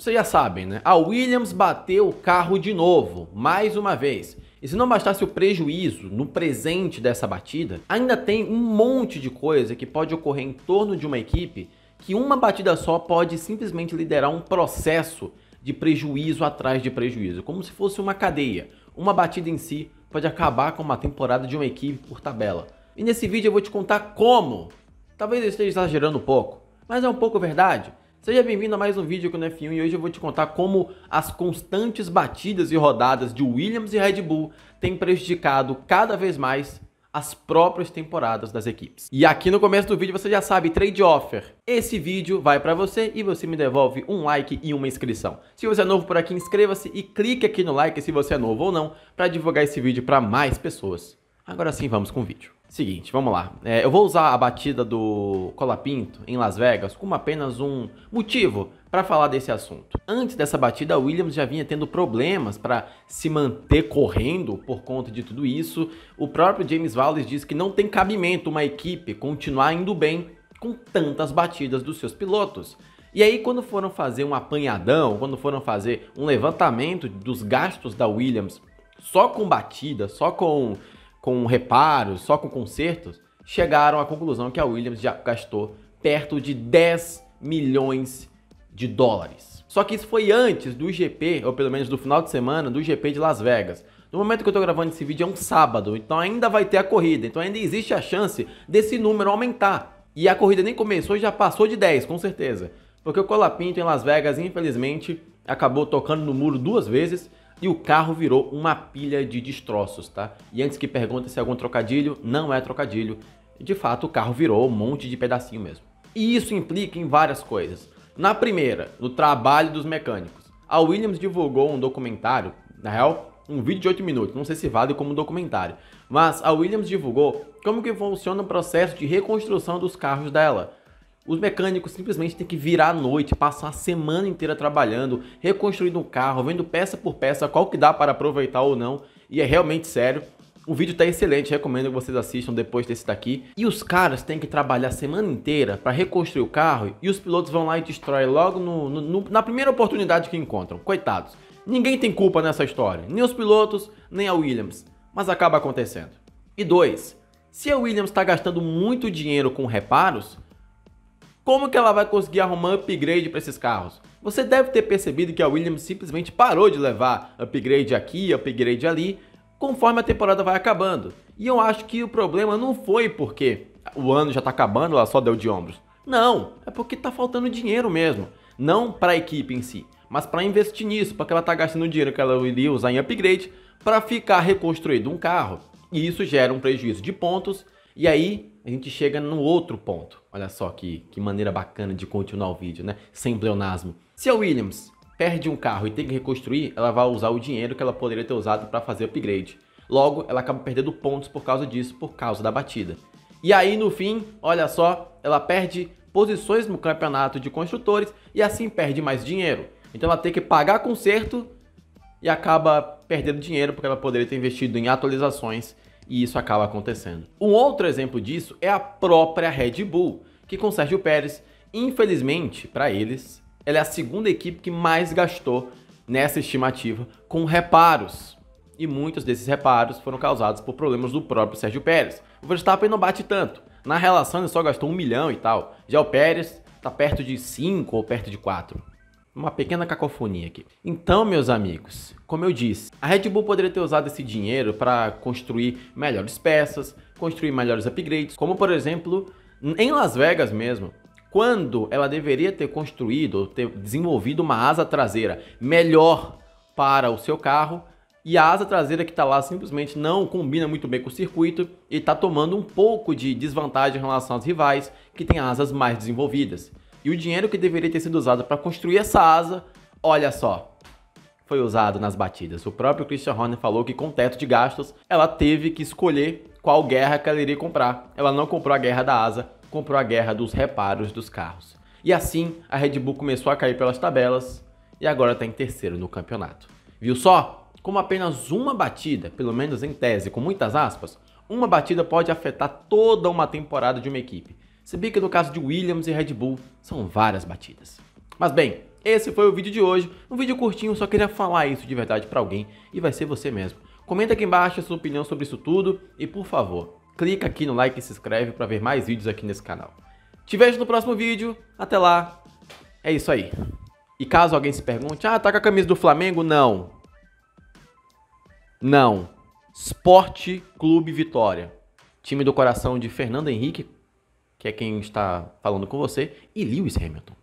Vocês já sabem, né? A Williams bateu o carro de novo, mais uma vez. E se não bastasse o prejuízo no presente dessa batida, ainda tem um monte de coisa que pode ocorrer em torno de uma equipe que uma batida só pode simplesmente liderar um processo de prejuízo atrás de prejuízo, como se fosse uma cadeia. Uma batida em si pode acabar com uma temporada de uma equipe por tabela. E nesse vídeo eu vou te contar como. Talvez eu esteja exagerando um pouco, mas é um pouco verdade. Seja bem-vindo a mais um vídeo aqui no F1 e hoje eu vou te contar como as constantes batidas e rodadas de Williams e Red Bull têm prejudicado cada vez mais as próprias temporadas das equipes. E aqui no começo do vídeo você já sabe, trade offer. Esse vídeo vai para você e você me devolve um like e uma inscrição. Se você é novo por aqui, inscreva-se e clique aqui no like se você é novo ou não, para divulgar esse vídeo para mais pessoas. Agora sim, vamos com o vídeo. Seguinte, vamos lá. É, eu vou usar a batida do Colapinto em Las Vegas como apenas um motivo para falar desse assunto. Antes dessa batida, a Williams já vinha tendo problemas para se manter correndo por conta de tudo isso. O próprio James Valles diz que não tem cabimento uma equipe continuar indo bem com tantas batidas dos seus pilotos. E aí, quando foram fazer um apanhadão, quando foram fazer um levantamento dos gastos da Williams só com batida, só com com reparos, só com consertos, chegaram à conclusão que a Williams já gastou perto de 10 milhões de dólares. Só que isso foi antes do GP, ou pelo menos do final de semana, do GP de Las Vegas. No momento que eu estou gravando esse vídeo é um sábado, então ainda vai ter a corrida, então ainda existe a chance desse número aumentar. E a corrida nem começou e já passou de 10, com certeza. Porque o Colapinto em Las Vegas, infelizmente, acabou tocando no muro duas vezes e o carro virou uma pilha de destroços, tá? E antes que pergunte se é algum trocadilho, não é trocadilho. De fato, o carro virou um monte de pedacinho mesmo. E isso implica em várias coisas. Na primeira, no trabalho dos mecânicos. A Williams divulgou um documentário, na real, um vídeo de 8 minutos, não sei se vale como documentário, mas a Williams divulgou como que funciona o processo de reconstrução dos carros dela. Os mecânicos simplesmente têm que virar à noite, passar a semana inteira trabalhando, reconstruindo um carro, vendo peça por peça qual que dá para aproveitar ou não. E é realmente sério. O vídeo está excelente, recomendo que vocês assistam depois desse daqui. E os caras têm que trabalhar a semana inteira para reconstruir o carro e os pilotos vão lá e destroem logo no, no, no, na primeira oportunidade que encontram. Coitados. Ninguém tem culpa nessa história, nem os pilotos, nem a Williams. Mas acaba acontecendo. E dois, se a Williams está gastando muito dinheiro com reparos, como que ela vai conseguir arrumar upgrade para esses carros? Você deve ter percebido que a Williams simplesmente parou de levar upgrade aqui, upgrade ali, conforme a temporada vai acabando. E eu acho que o problema não foi porque o ano já está acabando, ela só deu de ombros. Não, é porque está faltando dinheiro mesmo. Não para a equipe em si, mas para investir nisso, porque ela está gastando dinheiro que ela iria usar em upgrade para ficar reconstruído um carro. E isso gera um prejuízo de pontos e aí a gente chega no outro ponto. Olha só que, que maneira bacana de continuar o vídeo, né? Sem pleonasmo. Se a Williams perde um carro e tem que reconstruir, ela vai usar o dinheiro que ela poderia ter usado para fazer upgrade. Logo, ela acaba perdendo pontos por causa disso, por causa da batida. E aí, no fim, olha só, ela perde posições no campeonato de construtores e assim perde mais dinheiro. Então ela tem que pagar conserto e acaba perdendo dinheiro porque ela poderia ter investido em atualizações e isso acaba acontecendo. Um outro exemplo disso é a própria Red Bull, que com Sérgio Pérez, infelizmente para eles, ela é a segunda equipe que mais gastou nessa estimativa com reparos. E muitos desses reparos foram causados por problemas do próprio Sérgio Pérez. O Verstappen não bate tanto. Na relação ele só gastou um milhão e tal. Já o Pérez está perto de 5 ou perto de 4 uma pequena cacofonia aqui. Então, meus amigos, como eu disse, a Red Bull poderia ter usado esse dinheiro para construir melhores peças, construir melhores upgrades, como por exemplo, em Las Vegas mesmo, quando ela deveria ter construído ou ter desenvolvido uma asa traseira melhor para o seu carro, e a asa traseira que está lá simplesmente não combina muito bem com o circuito e está tomando um pouco de desvantagem em relação aos rivais que têm asas mais desenvolvidas. E o dinheiro que deveria ter sido usado para construir essa asa, olha só, foi usado nas batidas. O próprio Christian Horner falou que com teto de gastos, ela teve que escolher qual guerra que ela iria comprar. Ela não comprou a guerra da asa, comprou a guerra dos reparos dos carros. E assim, a Red Bull começou a cair pelas tabelas e agora está em terceiro no campeonato. Viu só? Como apenas uma batida, pelo menos em tese, com muitas aspas, uma batida pode afetar toda uma temporada de uma equipe. Se bem que no caso de Williams e Red Bull, são várias batidas. Mas bem, esse foi o vídeo de hoje. Um vídeo curtinho, só queria falar isso de verdade para alguém e vai ser você mesmo. Comenta aqui embaixo a sua opinião sobre isso tudo e, por favor, clica aqui no like e se inscreve para ver mais vídeos aqui nesse canal. Te vejo no próximo vídeo. Até lá. É isso aí. E caso alguém se pergunte, ah, tá com a camisa do Flamengo? Não. Não. Esporte Clube Vitória. Time do coração de Fernando Henrique, que é quem está falando com você, e Lewis Hamilton.